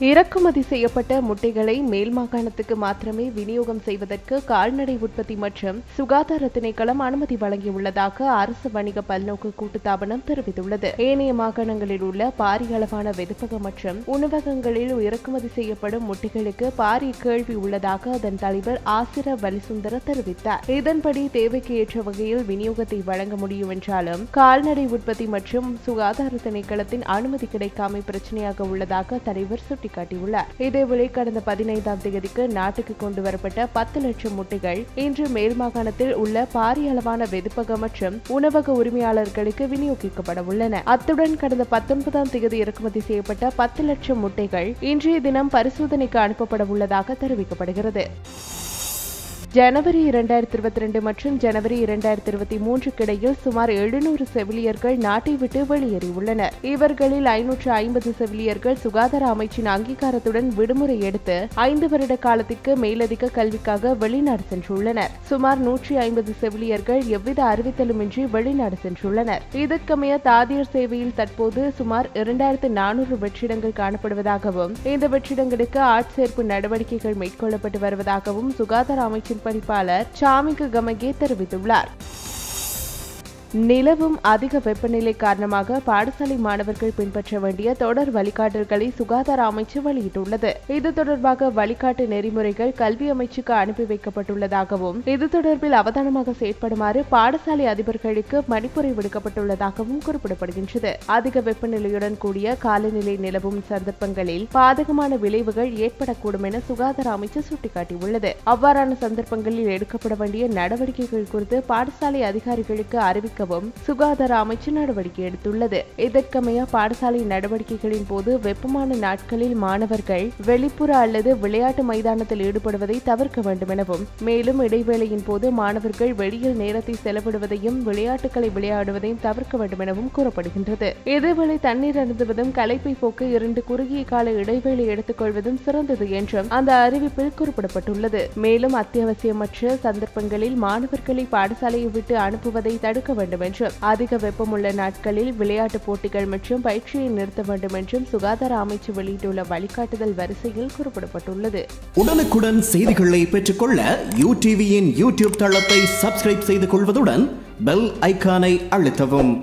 இறக்குமதி செய்யப்பட்ட முட்டைகளை மேல் மாகாணத்துக்கு மாத்திரமே விநியோகம் செய்வதற்கு கால்நடை உற்பத்தி மற்றும் சுகாதார திணைக்களம் அனுமதி வழங்கியுள்ளதாக அரசு வணிக பல்நோக்கு கூட்டுத்தாபனம் தெரிவித்துள்ளது. ஏனைய மாகாணங்களில் உள்ள பாரிய அளவான வெதுப்பகம் மற்றும் உணவகங்களில் இறக்குமதி செய்யப்படும் முட்டைகளுக்கு பாரிய கேள்வி உள்ளதாக அதன் தலைவர் ஆசிர வலிசுந்தர தெரிவித்தார். இதன்படி தேவைக்கு ஏற்ற வகையில் விநியோகத்தை வழங்க முடியும் என்றாலும் கால்நடை உற்பத்தி மற்றும் சுகாதார திணைக்களத்தின் அனுமதி கிடைக்காமை பிரச்சனையாக உள்ளதாக தலைவர் சுட்டிக்காட்டியுள்ளார். இதேவேளை கடந்த பதினைந்தாம் தேதிக்கு நாட்டுக்கு கொண்டு வரப்பட்ட பத்து லட்சம் முட்டைகள் இன்று மேல் மாகாணத்தில் உள்ள பாரிய அளவான வெதுப்பக மற்றும் உணவக உரிமையாளர்களுக்கு விநியோகிக்கப்பட உள்ளன அத்துடன் கடந்த பத்தொன்பதாம் தேதி இறக்குமதி செய்யப்பட்ட பத்து லட்சம் முட்டைகள் இன்றைய தினம் பரிசோதனைக்கு அனுப்பப்பட உள்ளதாக தெரிவிக்கப்படுகிறது. ஜனவரி இரண்டாயிரத்தி இருபத்தி ரெண்டு மற்றும் ஜனவரி இரண்டாயிரத்தி இருபத்தி மூன்றுக்கு இடையில் சுமார் எழுநூறு செவிலியர்கள் நாட்டை விட்டு வெளியேறியுள்ளனர் இவர்களில் ஐநூற்று ஐம்பது செவிலியர்கள் சுகாதார அமைச்சின் அங்கீகாரத்துடன் விடுமுறை எடுத்து ஐந்து வருட காலத்திற்கு மேலதிக கல்விக்காக வெளிநாடு சென்றுள்ளனர். சுமார் நூற்றி ஐம்பது செவிலியர்கள் எவ்வித அறிவித்தலுமின்றி வெளிநாடு சென்றுள்ளனர். இதற்கமைய தாதியர் சேவையில் தற்போது சுமார் இரண்டாயிரத்து நானூறு வெற்றிடங்கள் காணப்படுவதாகவும் இந்த வெற்றிடங்களுக்கு ஆட்சேர்ப்பு நடவடிக்கைகள் மேற்கொள்ளப்பட்டு வருவதாகவும் சுகாதார அமைச்சர் பணிப்பாளர் சாமிக்கு கமகே தெரிவித்துள்ளார். நிலவும் அதிக வெப்பநிலை காரணமாக பாடசாலை மாணவர்கள் பின்பற்ற வேண்டிய தொடர் வழிகாட்டல்களை சுகாதார அமைச்சு வெளியிட்டுள்ளது. இது தொடர்பாக வழிகாட்டு நெறிமுறைகள் கல்வி அமைச்சுக்கு அனுப்பி வைக்கப்பட்டுள்ளதாகவும் இது தொடர்பில் அவதானமாக செயற்படுமாறு பாடசாலை அதிபர்களுக்கு மணிப்புரை விடுக்கப்பட்டுள்ளதாகவும் குறிப்பிடப்படுகின்றது. அதிக வெப்பநிலையுடன் கூடிய காலநிலை நிலவும் சந்தர்ப்பங்களில் பாதகமான விளைவுகள் ஏற்படக்கூடும் என சுகாதார அமைச்சு சுட்டிக்காட்டியுள்ளது. அவ்வாறான சந்தர்ப்பங்களில் எடுக்கப்பட வேண்டிய நடவடிக்கைகள் குறித்து பாடசாலை அதிகாரிகளுக்கு அறிவிக்க அறிவிக்கவும் சுகாதார அமைச்சு நடவடிக்கை எடுத்துள்ளது. இதற்கமைய பாடசாலை நடவடிக்கைகளின் போது வெப்பமான நாட்களில் மாணவர்கள் வெளிப்புற அல்லது விளையாட்டு மைதானத்தில் ஈடுபடுவதை தவிர்க்க வேண்டும் எனவும் மேலும் இடைவேளையின் போது மாணவர்கள் வெளியில் நேரத்தை செலவிடுவதையும் விளையாட்டுகளை விளையாடுவதையும் தவிர்க்க வேண்டும் எனவும் கூறப்படுகின்றது. இதேவேளை தண்ணீர் அருந்துவதும் கலைப்பை போக்க இரண்டு குறுகிய கால இடைவேளை எடுத்துக் கொள்வதும் சிறந்தது என்றும் அந்த அறிவிப்பில் குறிப்பிடப்பட்டுள்ளது. மேலும் அத்தியாவசியமற்ற சந்தர்ப்பங்களில் மாணவர்களை பாடசாலையை விட்டு அனுப்புவதை தடுக்க வேண்டும் வேண்டும் என்றும் அதிக வெப்பமுள்ள நாட்களில் விளையாட்டுப் போட்டிகள் மற்றும் பயிற்சியை நிறுத்த வேண்டும் என்றும் சுகாதார அமைச்சு வெளியிட்டுள்ள வழிகாட்டுதல் வரிசையில் குறிப்பிடப்பட்டுள்ளது. உடனுக்குடன் செய்திகளை பெற்றுக்கொள்ள யூ டிவியின் யூடியூப் தளத்தை சப்ஸ்கிரைப் செய்து கொள்வதுடன் பெல் ஐக்கானை அழுத்தவும்.